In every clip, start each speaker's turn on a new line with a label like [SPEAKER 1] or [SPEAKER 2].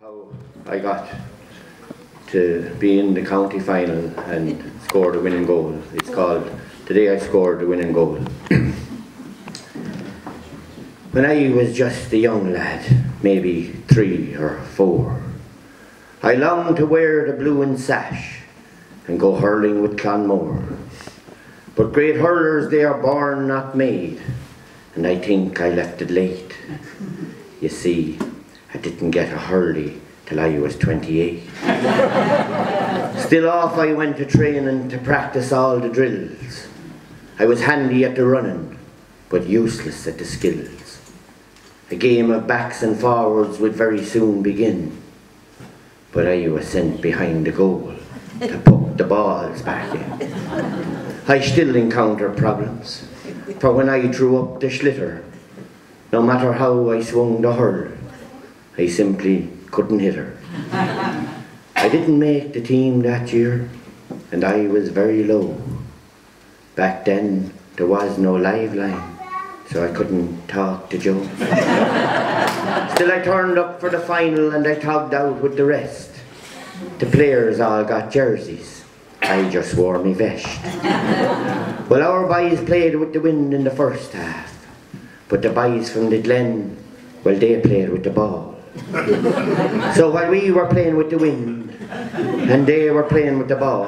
[SPEAKER 1] How I got to be in the county final and score the winning goal. It's called Today I Scored the Winning Goal. when I was just a young lad, maybe three or four, I longed to wear the blue and sash and go hurling with Clonmore. But great hurlers they are born, not made, and I think I left it late. You see, I didn't get a hurley till I was 28. Still off I went to training to practice all the drills. I was handy at the running, but useless at the skills. A game of backs and forwards would very soon begin, but I was sent behind the goal to put the balls back in. I still encounter problems, for when I drew up the sliotar, no matter how I swung the hurl, I simply couldn't hit her. I didn't make the team that year, and I was very low. Back then, there was no live line, so I couldn't talk to Joe. Still, I turned up for the final and I togged out with the rest. The players all got jerseys. I just wore me vest. Well, our boys played with the wind in the first half, but the boys from the Glen, well, they played with the ball. So while we were playing with the wind and they were playing with the ball,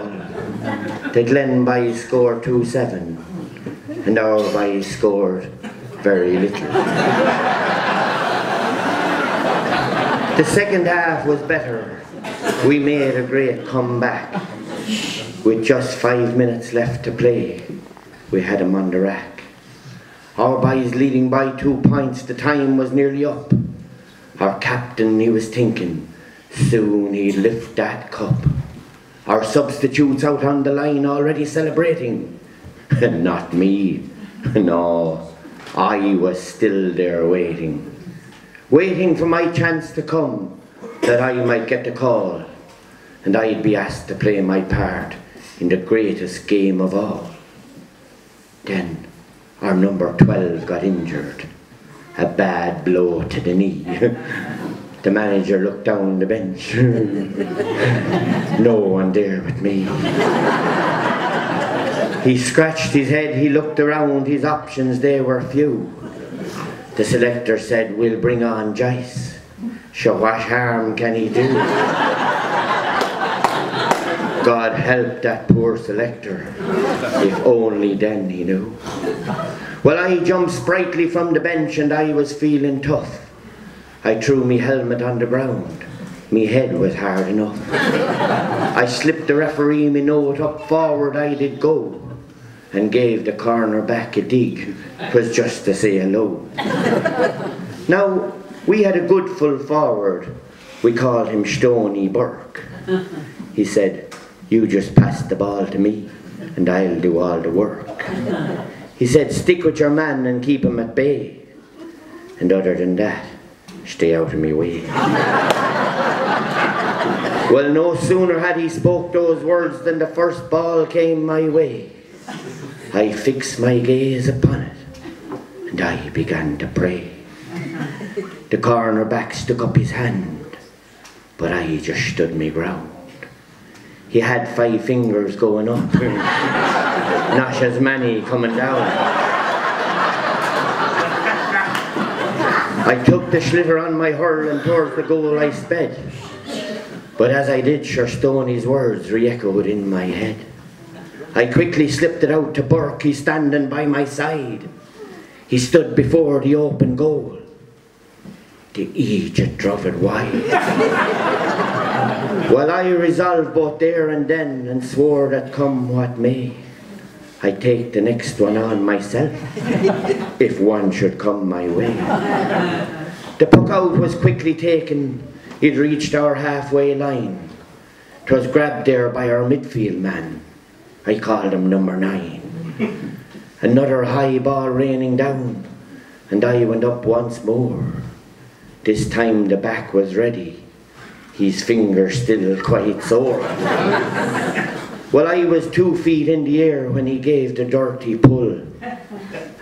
[SPEAKER 1] the Glen boys scored 2-7 and our boys scored very little. The second half was better. We made a great comeback. With just five minutes left to play, we had them on the rack. Our boys leading by two points, the time was nearly up. Our captain, he was thinking, soon he'd lift that cup. Our substitutes out on the line already celebrating. Not me. No, I was still there waiting. Waiting for my chance to come, that I might get the call, and I'd be asked to play my part in the greatest game of all. Then our number 12 got injured a bad blow to the knee. the manager looked down the bench. no one there but me. He scratched his head, he looked around, his options they were few. The selector said, we'll bring on Joyce. So what harm can he do? God help that poor selector, if only then he knew. Well, I jumped sprightly from the bench and I was feeling tough. I threw me helmet on the ground. Me head was hard enough. I slipped the referee me note up forward I did go and gave the corner back a dig. Twas just to say hello. now, we had a good full forward. We called him Stony Burke. He said, you just pass the ball to me and I'll do all the work. He said, stick with your man and keep him at bay. And other than that, stay out of me way. well, no sooner had he spoke those words than the first ball came my way. I fixed my gaze upon it, and I began to pray. The corner back stuck up his hand, but I just stood me ground. He had five fingers going up not as many coming down. I took the sliotar on my hurl and towards the goal I sped. But as I did, Sir Stoney's words re-echoed in my head. I quickly slipped it out to Burke, he standing by my side. He stood before the open goal. The Egypt drove it wide. well, I resolved both there and then and swore that come what may, I take the next one on myself, if one should come my way. The puck out was quickly taken, it reached our halfway line. 'Twas grabbed there by our midfield man, I called him number nine. Another high ball raining down, and I went up once more. This time the back was ready, his fingers still quite sore. Well, I was two feet in the air when he gave the dirty pull.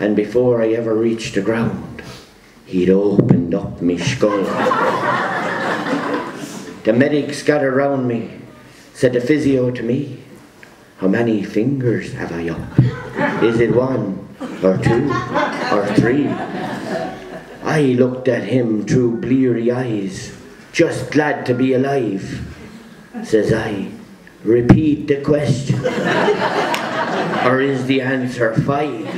[SPEAKER 1] And before I ever reached the ground, he'd opened up me skull. The medics gathered round me, said the physio to me, How many fingers have I up? Is it one, or two, or three? I looked at him through bleary eyes, just glad to be alive. Says I, repeat the question, or is the answer five?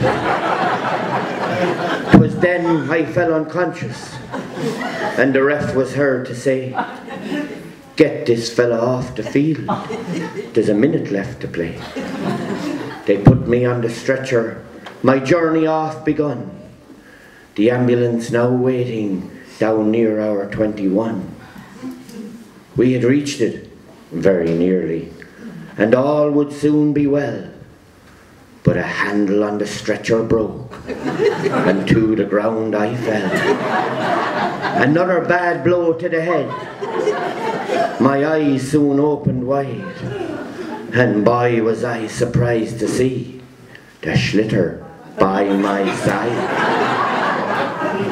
[SPEAKER 1] 'Twas then I fell unconscious, and the ref was heard to say, Get this fella off the field. There's a minute left to play. They put me on the stretcher, my journey off begun. The ambulance now waiting down near our 21. We had reached it, very nearly, and all would soon be well. But a handle on the stretcher broke, and to the ground I fell. Another bad blow to the head. My eyes soon opened wide, and boy was I surprised to see the sliotar by my side.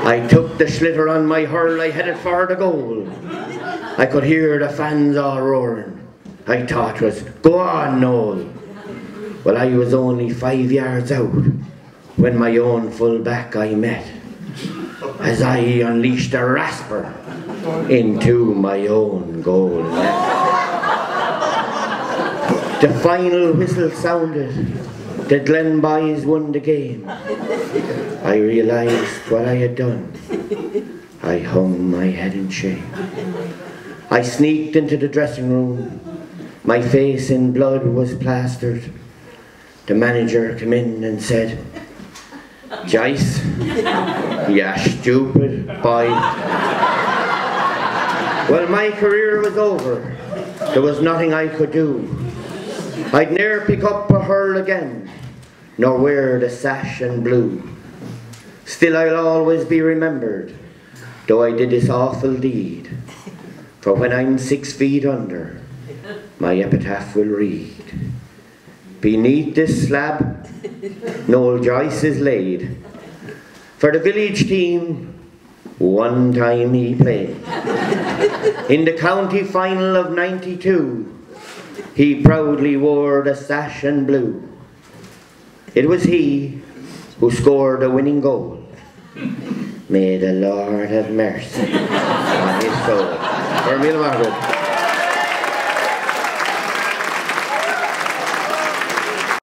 [SPEAKER 1] I took the sliotar on my hurl, I headed for the goal. I could hear the fans all roaring. I thought was, go on Noel. Well, I was only five yards out when my own full back I met as I unleashed a rasper into my own goal. The final whistle sounded. The Glen boys won the game. I realised what I had done. I hung my head in shame. I sneaked into the dressing room. My face in blood was plastered. The manager came in and said, Joyce, you stupid boy. Well, my career was over. There was nothing I could do. I'd ne'er pick up a hurl again, nor wear the sash and blue. Still I'll always be remembered, though I did this awful deed. For when I'm six feet under, my epitaph will read. Beneath this slab, Noel Joyce is laid. For the village team, one time he played. In the county final of 92, he proudly wore the sash and blue. It was he who scored the winning goal. May the Lord have mercy on his soul. Or